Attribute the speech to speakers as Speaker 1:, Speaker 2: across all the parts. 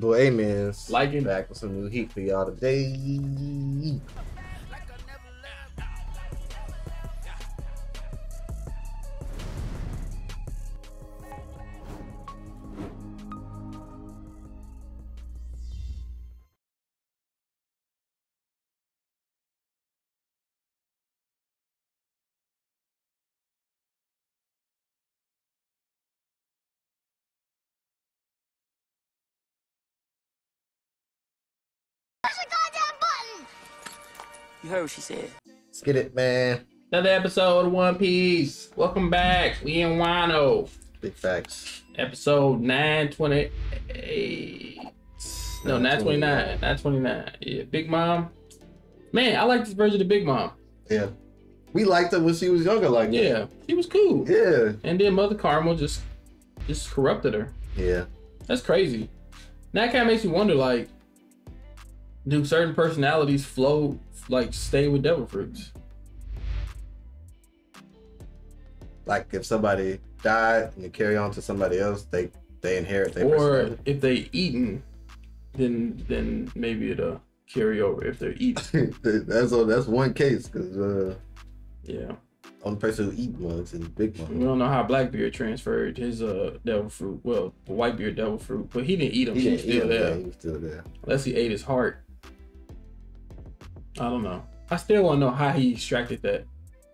Speaker 1: Boy, Amenz
Speaker 2: Lycan.
Speaker 1: back with some new heat for y'all today.
Speaker 3: Heard what she said.
Speaker 1: Let's get it, man.
Speaker 2: Another episode of One Piece. Welcome back. We in Wano.
Speaker 1: Big facts.
Speaker 2: Episode 928. No, 929. 929. Yeah, Big Mom. Man, I like this version of Big Mom.
Speaker 1: Yeah. We liked her when she was younger, like that.
Speaker 2: Yeah, she was cool.
Speaker 1: Yeah.
Speaker 2: And then Mother Caramel just just corrupted her.
Speaker 1: Yeah.
Speaker 2: That's crazy. That kind of makes me wonder, like, do certain personalities flow, like, stay with devil fruits?
Speaker 1: Like if somebody died and they carry on to somebody else, they they inherit their
Speaker 2: or if they eaten, then then maybe it'll carry over if they're eaten.
Speaker 1: that's all, that's one case because uh,
Speaker 2: yeah,
Speaker 1: only person who eat mugs is Big
Speaker 2: we
Speaker 1: Mom.
Speaker 2: don't know how Blackbeard transferred his uh devil fruit. Well, the Whitebeard devil fruit, but he didn't eat them.
Speaker 1: He
Speaker 2: He was still there,
Speaker 1: yeah, he was still there.
Speaker 2: unless he ate his heart. I don't know. I still want to know how he extracted that,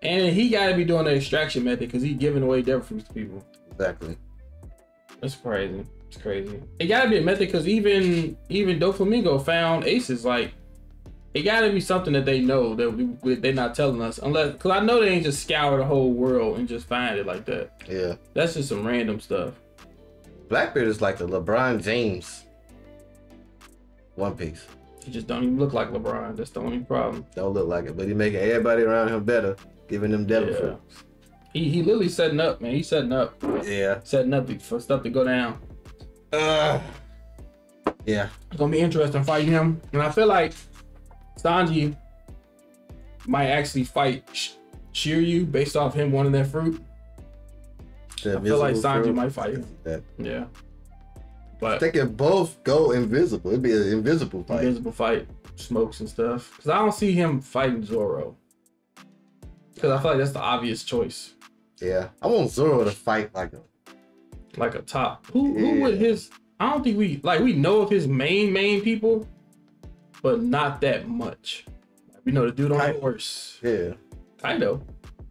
Speaker 2: and he got to be doing the extraction method because he giving away devil fruits to people.
Speaker 1: Exactly.
Speaker 2: That's crazy. It's crazy. It gotta be a method because even even Doflamingo found Ace's. Like it gotta be something that they know that we, they're not telling us. Unless because I know they ain't just scour the whole world and just find it like that.
Speaker 1: Yeah.
Speaker 2: That's just some random stuff.
Speaker 1: Blackbeard is like the LeBron James One Piece.
Speaker 2: He just don't even look like LeBron. That's the only problem.
Speaker 1: Don't look like it, but he making everybody around him better, giving them devil
Speaker 2: Yeah.
Speaker 1: fruit.
Speaker 2: He he literally setting up, man. He's setting up,
Speaker 1: Yeah.
Speaker 2: setting up for stuff to go down.
Speaker 1: Uh, yeah.
Speaker 2: It's gonna be interesting fighting him, and I feel like Sanji might actually fight Sh- Shiryu based off him wanting that fruit. I feel like Sanji
Speaker 1: fruit.
Speaker 2: might fight him. Yeah. But
Speaker 1: They can both go invisible. It'd be an invisible fight.
Speaker 2: invisible fight, smokes and stuff. Because I don't see him fighting Zoro. Because I feel like that's the obvious choice.
Speaker 1: Yeah. I want Zoro to fight like a
Speaker 2: Like a top. Who who would his I don't think we like we know of his main main people, but not that much. We know the dude on the horse.
Speaker 1: yeah.
Speaker 2: Kaido.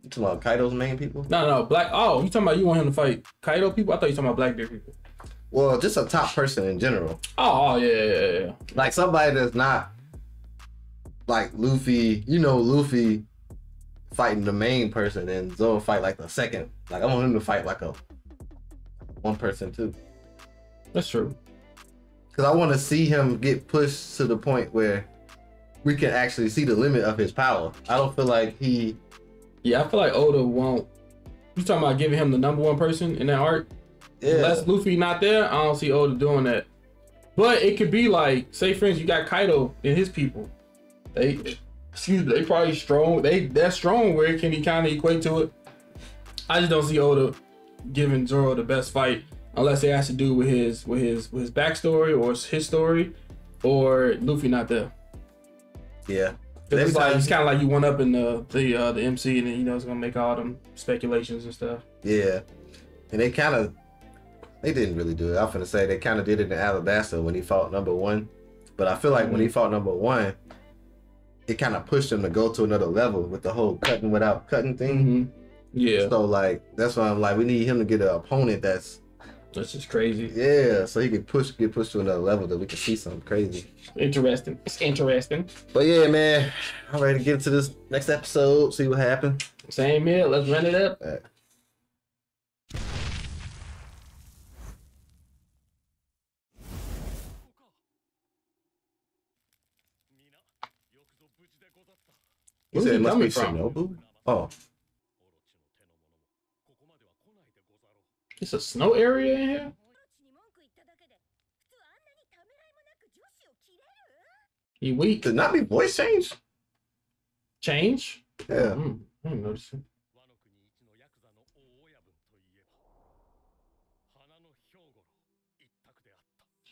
Speaker 1: You talking about Kaido's main people?
Speaker 2: No, no, black. Oh, you talking about you want him to fight Kaido people? I thought you talking about Blackbeard people.
Speaker 1: Well, just a top person in general.
Speaker 2: Oh, oh yeah, yeah, yeah, yeah.
Speaker 1: Like somebody that's not like Luffy. You know, Luffy fighting the main person, and Zoro fight like the second. Like I want him to fight like a one person too.
Speaker 2: That's true.
Speaker 1: Because I want to see him get pushed to the point where we can actually see the limit of his power. I don't feel like he.
Speaker 2: Yeah, I feel like Oda won't. You talking about giving him the number one person in that arc?
Speaker 1: Yeah.
Speaker 2: Unless Luffy not there, I don't see Oda doing that. But it could be like, say, friends, you got Kaido and his people. They, excuse me, they probably strong. They they're strong. Where can he kind of equate to it? I just don't see Oda giving Zoro the best fight unless it has to do with his with his with his backstory or his story, or Luffy not there.
Speaker 1: Yeah,
Speaker 2: it's like it's kind of like you went up in the the uh, the MC, and then you know it's gonna make all them speculations and stuff.
Speaker 1: Yeah. And they kind of. They didn't really do it. I'm gonna say they kind of did it in Alabasta when he fought number one. But I feel like when he fought number one, it kind of pushed him to go to another level with the whole cutting without cutting thing.
Speaker 2: Mm-hmm. Yeah,
Speaker 1: So like that's why I'm like we need him to get an opponent that's
Speaker 2: that's just crazy.
Speaker 1: yeah, so he can push get pushed to another level that we can see something crazy.
Speaker 2: Interesting. It's interesting.
Speaker 1: But yeah, man, I'm ready to get into this next episode, see what happens.
Speaker 2: Same here. Let's run it up. He
Speaker 1: said it must be
Speaker 2: from?
Speaker 1: Shinobu? Oh.
Speaker 2: It's a snow area in here? He weak.
Speaker 1: Did not be voice change?
Speaker 2: Change?
Speaker 1: Yeah.
Speaker 2: Mm, I didn't notice it.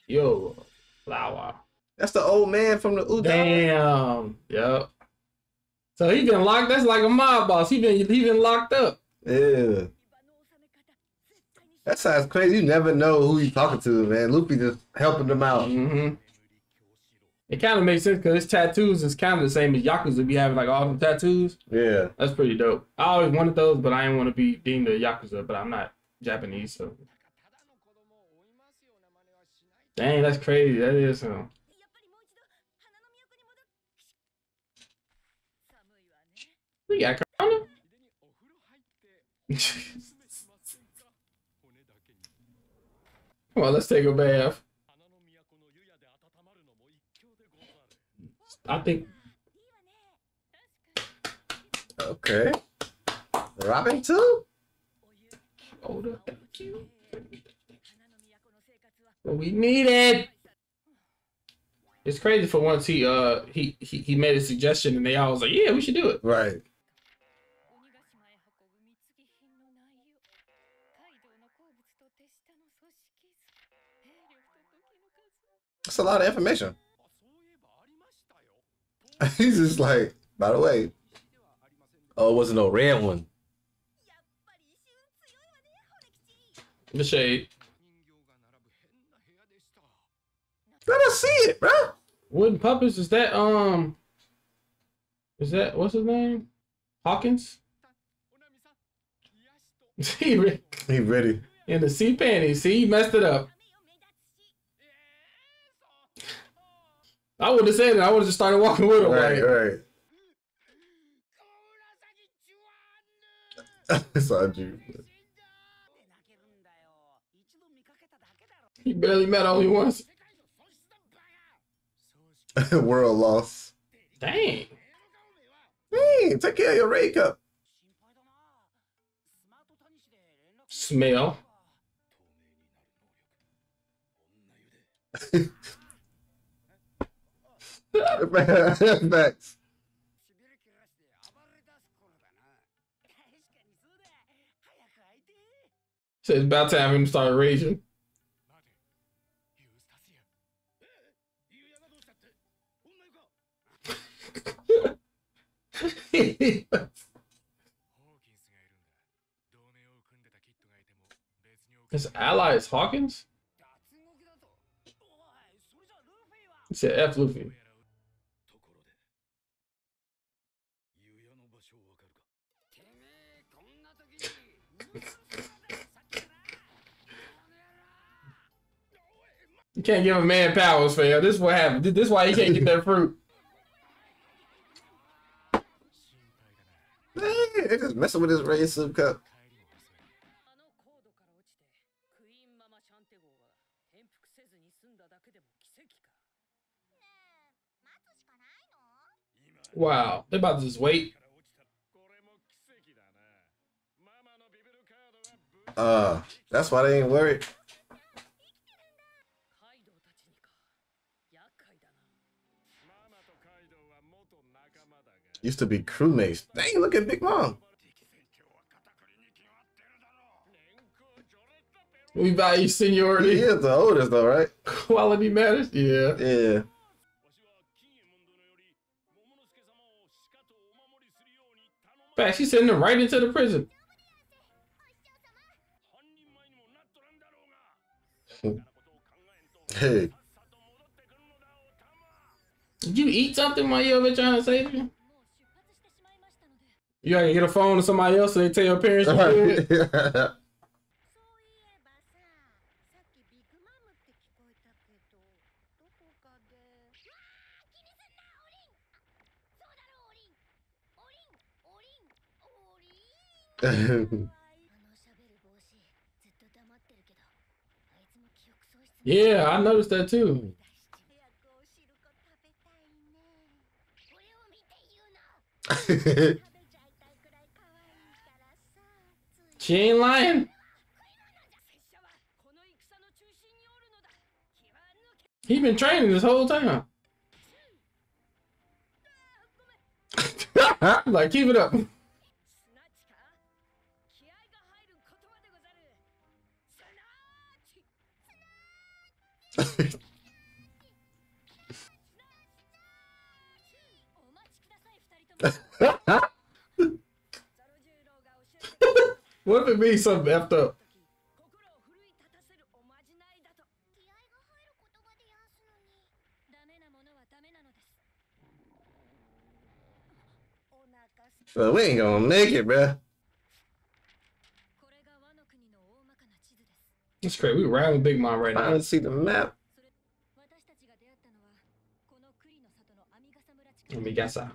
Speaker 2: Yo, flower.
Speaker 1: That's the old man from the Udon.
Speaker 2: Damn. Yep. So he been locked. That's like a mob boss. He been he been locked up.
Speaker 1: Yeah. That sounds crazy. You never know who you talking to, man. Luffy just helping them out.
Speaker 2: Mm -hmm. It kind of makes sense because his tattoos is kind of the same as Yakuza be having like all tattoos.
Speaker 1: Yeah.
Speaker 2: That's pretty dope. I always wanted those, but I didn't want to be deemed a Yakuza, but I'm not Japanese, so. Dang, that's crazy. That is him. Yeah, Corona. Come on, let's take a bath. I think.
Speaker 1: Okay. Robin too?
Speaker 2: Older, thank you. But we need it. It's crazy for once he uh he, he he made a suggestion and they all was like, yeah, we should do it.
Speaker 1: Right. That's a lot of information. He's just like, by the way, oh, it wasn't no red one.
Speaker 2: The shade.
Speaker 1: Let us see it, bro.
Speaker 2: Wooden puppets. Is that um? Is that what's his name? Hawkins. he ready.
Speaker 1: He ready.
Speaker 2: In the sea panties. See, he messed it up. I would have said it. I would have just started walking with him.
Speaker 1: Right,
Speaker 2: like,
Speaker 1: right. Saw you.
Speaker 2: He barely met only once.
Speaker 4: We're
Speaker 1: World loss.
Speaker 2: Dang.
Speaker 1: Hey, take care of your
Speaker 4: rake up.
Speaker 2: Smell.
Speaker 1: Facts.
Speaker 2: So it's about to have him start raging. His ally is Hawkins? He said F Luffy. You can't give a man powers, fam. This is what happened. This is why he can't get that fruit.
Speaker 1: Man, they just messing with his racism cup.
Speaker 2: Wow, they about to just wait.
Speaker 1: Uh, that's why they ain't worried. Used to be crewmates. Dang, look at Big Mom.
Speaker 2: We value seniority.
Speaker 1: He is the oldest though, right?
Speaker 2: Quality matters. Yeah.
Speaker 1: Yeah.
Speaker 2: Fact, she sending him right into the prison.
Speaker 1: hey.
Speaker 2: Did you eat something while you were trying to save
Speaker 5: me?
Speaker 2: You gotta get a phone to somebody else so they tell your parents you
Speaker 5: did.
Speaker 2: yeah, I noticed that too. She ain't lying. He been training this whole time. like, keep it up. What if it means something effed up?
Speaker 1: But we ain't gonna make it, bruh.
Speaker 2: That's crazy. We riding with Big Mom right now.
Speaker 1: I don't see the map.
Speaker 5: Amigasa.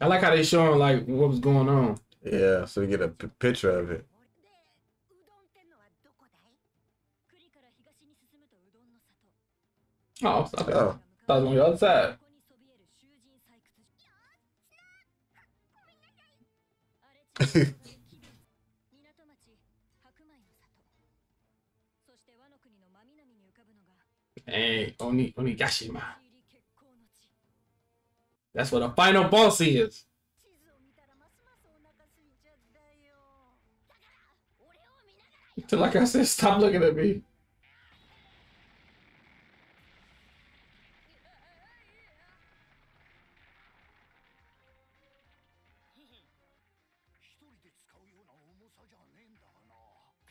Speaker 2: I like how they showing like what was going on.
Speaker 1: Yeah, so we get a picture of it.
Speaker 2: Oh, okay.
Speaker 1: oh.
Speaker 2: That was on the other side. hey, Oni Onigashima. That's what a final boss is. So like I said, stop looking at me.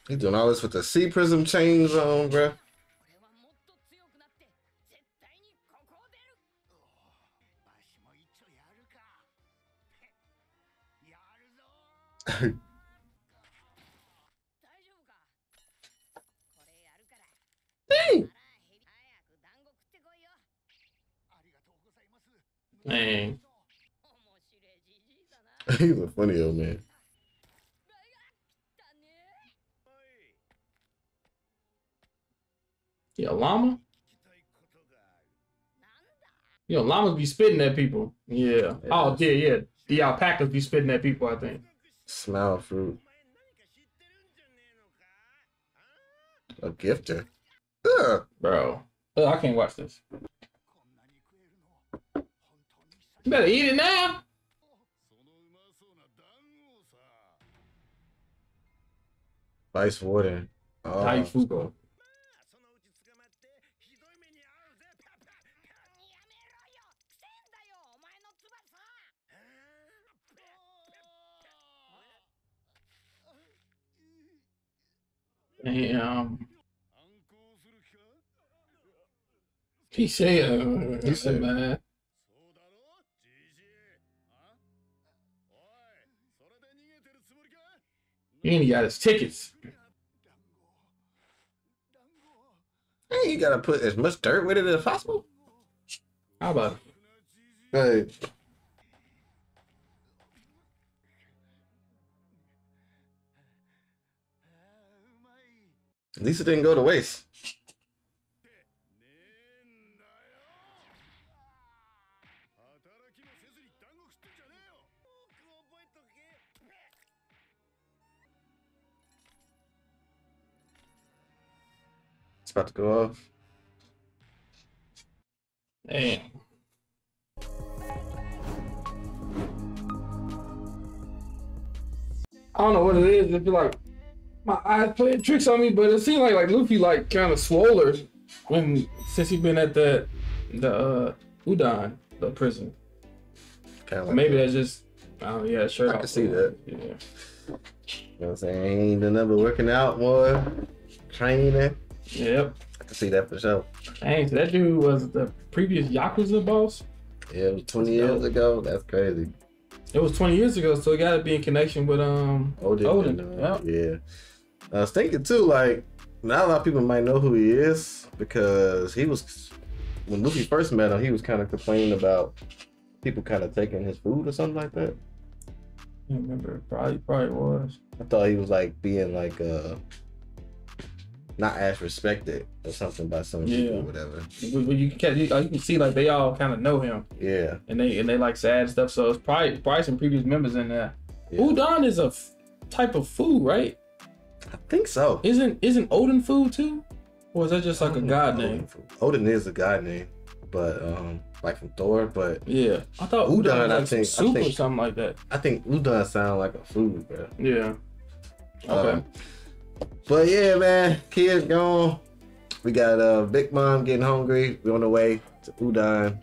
Speaker 1: He's doing all this with the sea prism chains on, bruh.
Speaker 2: Dang! Dang.
Speaker 1: He's a funny old man.
Speaker 2: Yeah, llama? Yo, llamas be spitting at people. Yeah. Oh, yeah, yeah. The alpacas be spitting at people, I think.
Speaker 1: Smell fruit. A gifter. Ugh.
Speaker 2: Bro. Ugh, I can't watch this. You better eat it now.
Speaker 1: Vice Warden. Oh.
Speaker 2: Daifugo.
Speaker 4: a um PCO or something. And
Speaker 2: he uh, uh, uh, got his tickets.
Speaker 1: Hey, you gotta put as much dirt with it as possible.
Speaker 2: How about it?
Speaker 1: Hey. At least it didn't go to waste. It's about to go off.
Speaker 2: Damn. I don't know what it is. It'd be like my eyes playing tricks on me, but it seems like like Luffy like kind of swoller when since he been at the the uh, Udon the prison.
Speaker 1: Kind of like
Speaker 2: maybe that's just I don't yeah sure.
Speaker 1: I can see that.
Speaker 2: Yeah.
Speaker 1: You know what I'm saying? Ain't nothing but working out more, training.
Speaker 2: Yep.
Speaker 1: I can see that for sure.
Speaker 2: Dang, so that dude was the previous Yakuza boss.
Speaker 1: Yeah, it was 20
Speaker 2: Let's go.
Speaker 1: years ago. That's crazy.
Speaker 2: It was 20 years ago, so it got to be in connection with um Oden.
Speaker 1: Oden.
Speaker 2: Yep.
Speaker 1: Yeah. I was thinking too, like, not a lot of people might know who he is because he was, when Luffy first met him, he was kind of complaining about people kind of taking his food or something like that.
Speaker 2: I remember. Probably probably was.
Speaker 1: I thought he was like being like, uh, not as respected or something by some people
Speaker 2: Yeah.
Speaker 1: or whatever.
Speaker 2: But you can you can see like they all kind of know him,
Speaker 1: Yeah.
Speaker 2: and they and they like sad stuff. So it's probably probably some previous members in there.
Speaker 1: Yeah.
Speaker 2: Udon is a f- type of food, right?
Speaker 1: I think so.
Speaker 2: Isn't isn't Oden food too? Or is that just like a god
Speaker 1: Odin,
Speaker 2: name?
Speaker 1: Odin is a god name, but um, like from Thor. But
Speaker 2: Yeah, I thought
Speaker 1: Udon,
Speaker 2: Udon,
Speaker 1: I
Speaker 2: like some
Speaker 1: think- I
Speaker 2: soup or something like that.
Speaker 1: I think udon sound like a food, bro.
Speaker 2: Yeah. Okay.
Speaker 1: Um, but yeah, man, kids gone. We got uh Big Mom getting hungry. We on the way to Udon.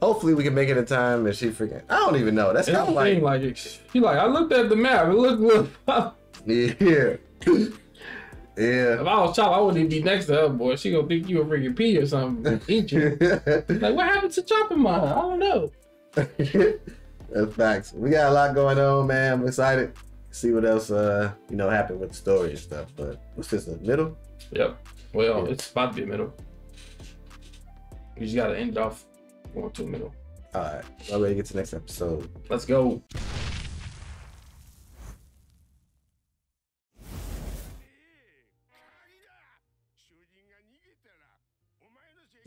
Speaker 1: Hopefully we can make it in time and she freaking, I don't even know. That's kind of like
Speaker 2: like it. He like I looked at the map. It looked look.
Speaker 1: yeah, yeah.
Speaker 2: If I was Chop, I wouldn't even be next to her, boy. She gonna think you a freaking pee or something. Eat you. like, what happened to Chop in mine? I don't know.
Speaker 1: That's facts. We got a lot going on, man. I'm excited. to See what else uh you know happened with the story and stuff. But what's this? The middle?
Speaker 2: Yep. Well,
Speaker 1: Yeah.
Speaker 2: it's about to be a middle. You just gotta end it off going to a middle.
Speaker 1: All right. I'm ready to get to the next episode.
Speaker 2: Let's go.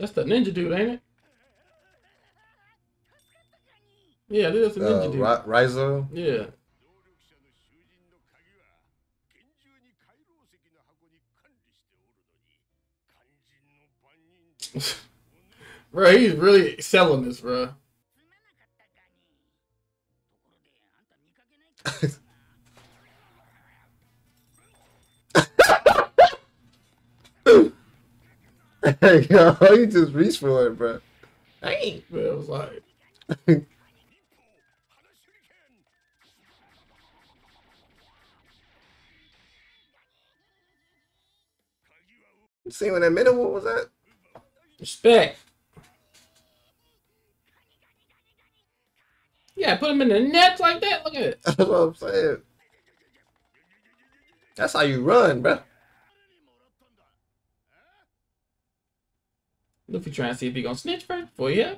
Speaker 2: That's the ninja dude, ain't it? Yeah, that's the ninja
Speaker 1: uh,
Speaker 2: dude.
Speaker 1: Ra Raizo?
Speaker 2: Yeah. bro, he's really selling this, bro.
Speaker 1: Hey, yo, you just reached for it, bro. Hey,
Speaker 2: bro, it was like.
Speaker 1: See when that middle what was that?
Speaker 2: Respect. Yeah, put him in the net like that. Look at it.
Speaker 1: That's what I'm saying. That's how you run, bro.
Speaker 2: Luffy trying to see if he gonna snitch for you.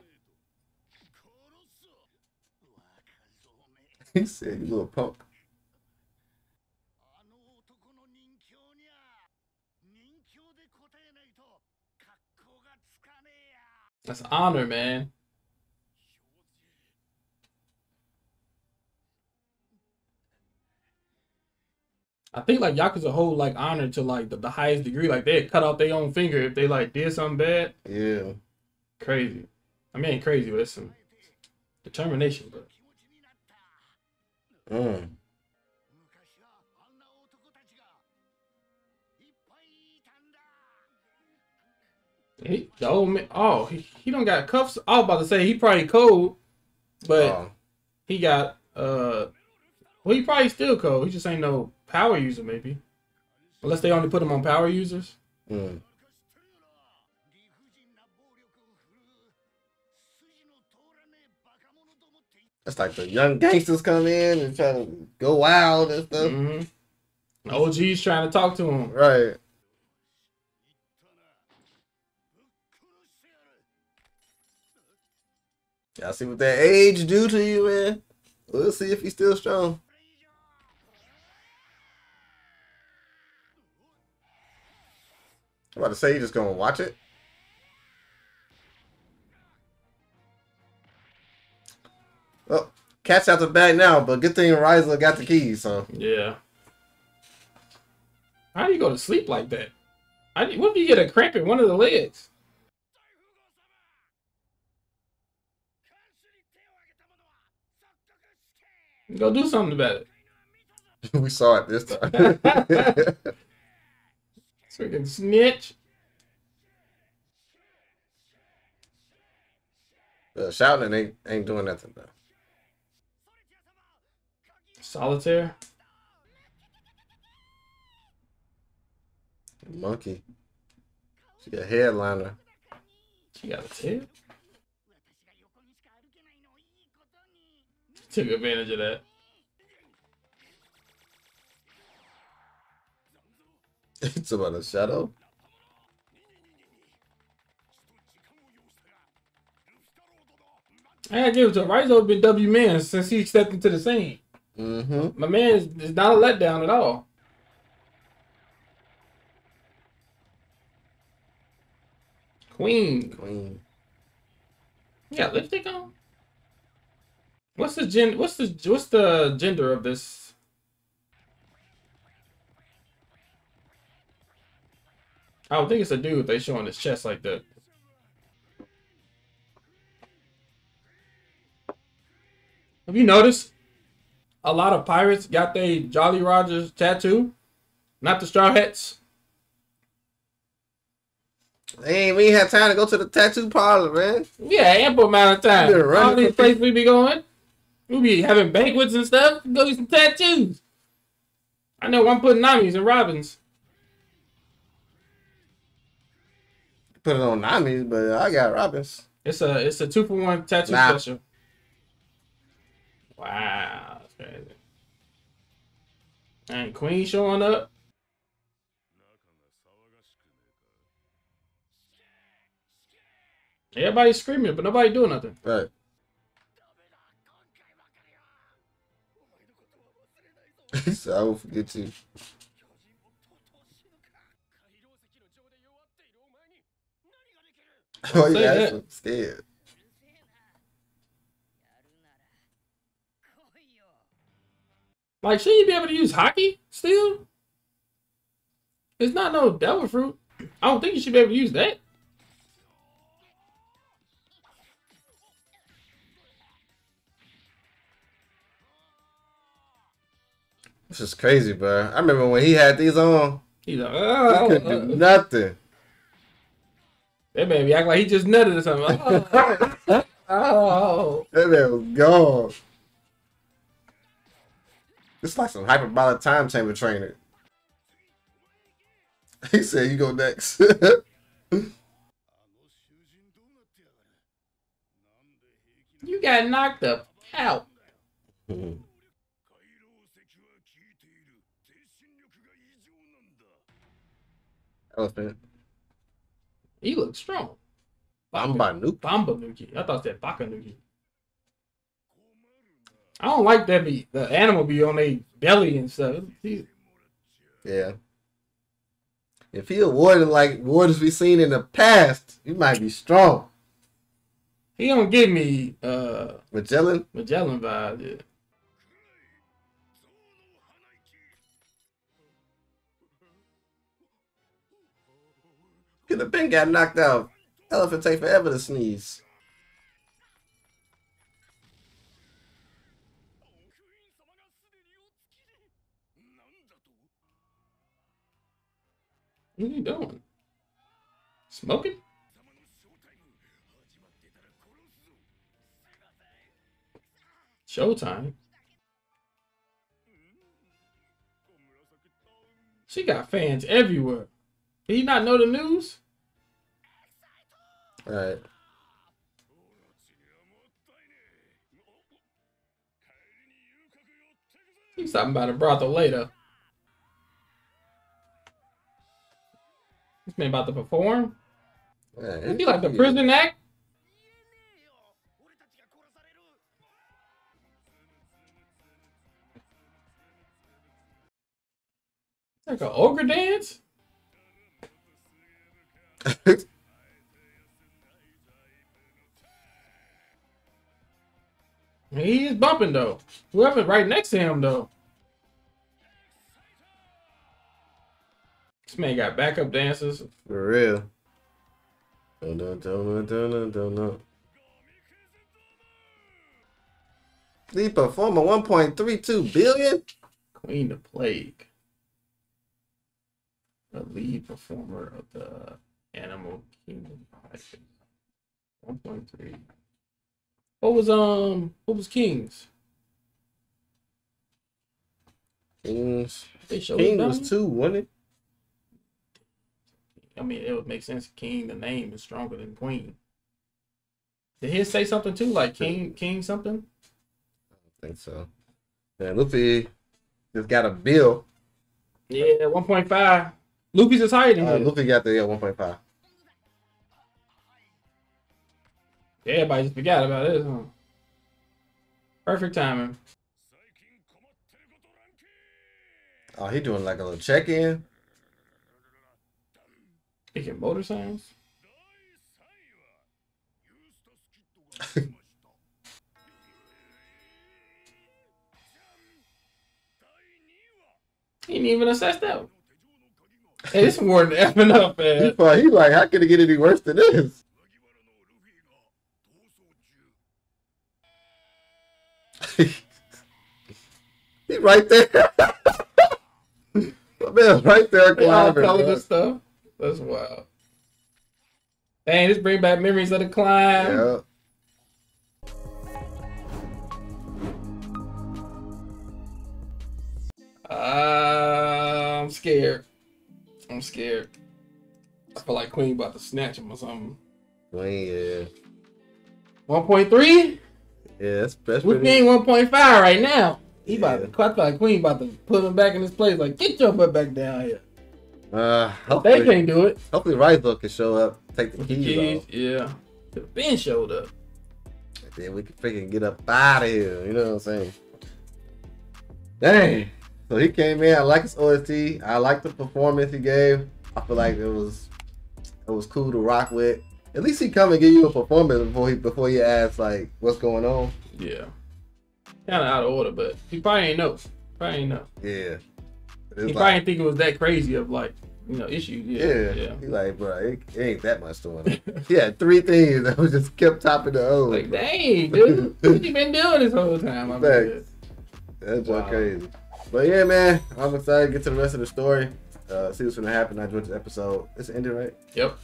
Speaker 1: he said, you little punk.
Speaker 2: That's honor, man. I think like Yakuza hold like honor to like the, the highest degree. Like they cut off their own finger if they like did something bad.
Speaker 1: Yeah.
Speaker 2: Crazy. I mean crazy, but it's some determination,
Speaker 4: But
Speaker 1: Mm.
Speaker 2: He, the old man, oh, he, he don't got cuffs. I was about to say he probably cold, but
Speaker 1: oh.
Speaker 2: he got uh well, he probably still cold. He just ain't no power user, maybe. Unless they only put him on power users.
Speaker 1: Mm. That's like the young gangsters come in and try to go wild and stuff.
Speaker 2: Mm-hmm. OG's trying to talk to him.
Speaker 1: Right. Y'all see what that age do to you, man. We'll see if he's still strong. I'm about to say, you just gonna watch it? Well, cat's out the bag now, but good thing Rizla got the keys, so.
Speaker 2: Yeah. How do you go to sleep like that? How do you, what if you get a cramp in one of the legs? Go do something about it.
Speaker 1: we saw it this time.
Speaker 2: Freaking snitch.
Speaker 1: Uh, shouting ain't ain't doing nothing though.
Speaker 2: Solitaire.
Speaker 1: Monkey. She got headliner.
Speaker 2: She got a tail. Took advantage of that.
Speaker 1: it's about a shadow?
Speaker 2: I gotta give it to him. Raizo been W man since he stepped into the scene.
Speaker 1: Mm-hmm.
Speaker 2: My man is, is not a letdown at all. Queen.
Speaker 1: Queen.
Speaker 2: Yeah, lipstick on. What's the gen? What's the what's the gender of this I would think it's a dude they showing his chest like that. Have you noticed? A lot of pirates got their Jolly Rogers tattoo. Not the straw hats.
Speaker 1: Hey, we ain't had time to go to the tattoo parlor, man.
Speaker 2: Yeah, ample amount of time.
Speaker 1: You been running
Speaker 2: All these places we be going, we be having banquets and stuff. Go get some tattoos. I know I'm putting Nami's and Robins.
Speaker 1: Put it on Nami's, but I got Robin's.
Speaker 2: It's a it's a two for one tattoo
Speaker 1: Nah.
Speaker 2: special. Wow, that's crazy. And Queen showing up. Everybody's screaming, but nobody doing nothing.
Speaker 1: Right. Said, I will forget you. Oh
Speaker 2: you
Speaker 1: asking? Scared.
Speaker 2: Like, should you be able to use haki still? It's not no devil fruit. I don't think you should be able to use that.
Speaker 1: This is crazy, bro. I remember when he had these on.
Speaker 2: He's like, oh,
Speaker 1: he
Speaker 2: couldn't
Speaker 1: do oh. nothing.
Speaker 2: That baby act like he just nutted or something. Oh. oh.
Speaker 1: That man was gone. It's like some hyperbolic time chamber trainer. He said, you go next.
Speaker 2: you got knocked up out.
Speaker 1: Elephant.
Speaker 2: He looks strong.
Speaker 1: Bamba Nuke.
Speaker 2: Bamba Nuki. I thought that Baka Nuki. I don't like that be the animal be on their belly and stuff. He-
Speaker 1: Yeah. If he awarded like awards we seen in the past, he might be strong.
Speaker 2: He don't give me uh
Speaker 1: Magellan,
Speaker 2: Magellan vibes. Yeah.
Speaker 1: The pin got knocked out. Elephant take forever to sneeze.
Speaker 2: What are you doing? Smoking? Showtime. She got fans everywhere. Did he not know the news?
Speaker 4: Alright.
Speaker 2: He's talking about a brothel later. This man about to perform?
Speaker 1: Is
Speaker 2: he like the prison act? Like an ogre dance? He is bumping though. Whoever right next to him though. This man got backup dancers.
Speaker 1: For real. Dun, dun, dun, dun, dun, dun, dun. Lead performer 1.32 billion?
Speaker 2: Queen of Plague. The lead performer of the Animal Kingdom. 1.3. What was um what was Kings?
Speaker 1: Kings. King was two, wasn't it?
Speaker 2: I mean, it would make sense. King, the name is stronger than Queen. Did he say something too, like King, King something?
Speaker 1: I don't think so. And Luffy just got a bill.
Speaker 2: Yeah, one point five. Luffy's is higher than
Speaker 1: Uh. Luffy got the yeah, 1.5.
Speaker 2: Yeah, Everybody just forgot about this, huh? Perfect timing.
Speaker 1: Oh, he doing like a little check-in.
Speaker 2: Speaking motor sounds. he didn't even assess that. Hey, this warden effing up, man.
Speaker 1: He like, how could it get any worse than this? he right there. My man's right there
Speaker 2: all
Speaker 1: climbing.
Speaker 2: this stuff. That's wild. Dang, this bring back memories of the climb.
Speaker 1: Yeah.
Speaker 2: Uh, I'm scared. I'm scared. I feel like Queen about to snatch him or something.
Speaker 1: Queen, yeah.
Speaker 2: 1.3?
Speaker 1: Yeah, that's, that's
Speaker 2: We
Speaker 1: pretty.
Speaker 2: ain't 1.5 right now. He about
Speaker 1: Yeah.
Speaker 2: to, I feel Queen about to put him back in his place. Like, get your butt back down here.
Speaker 1: Uh,
Speaker 2: They
Speaker 1: hopefully,
Speaker 2: can't do it.
Speaker 1: hopefully Raizo can show up, take the keys,
Speaker 2: Keys,
Speaker 1: off,
Speaker 2: yeah. Could've been showed up.
Speaker 1: and then we can freaking get up out of here. You know what I'm saying? Dang. So he came in. I like his OST. I like the performance he gave. I feel like it was it was cool to rock with. At least he come and give you a performance before he before you ask like what's going on.
Speaker 2: Yeah. Kind of out of order, but he probably ain't know. Probably ain't know.
Speaker 1: Yeah. But
Speaker 2: He
Speaker 1: it's
Speaker 2: probably
Speaker 1: like,
Speaker 2: didn't think it was that crazy of like, you know, issues.
Speaker 1: yeah.
Speaker 2: Yeah. Yeah.
Speaker 1: He like, bro, it, it ain't that much to him. he had three things that was just kept topping the O.
Speaker 2: Like, dang, dude. what you been doing this whole time? I'm
Speaker 1: Facts. That's
Speaker 2: Wow.
Speaker 1: crazy. But yeah, man, I'm excited to get to the rest of the story. Uh, see what's gonna happen. I enjoyed this episode. It's ended, right?
Speaker 2: Yep.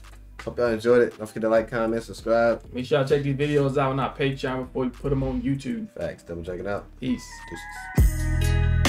Speaker 1: Hope y'all enjoyed it. Don't forget to like, comment, subscribe.
Speaker 2: Make sure y'all check these videos out on our Patreon before we put them on YouTube.
Speaker 1: Facts. Double check it out.
Speaker 2: Peace.
Speaker 1: Deuces.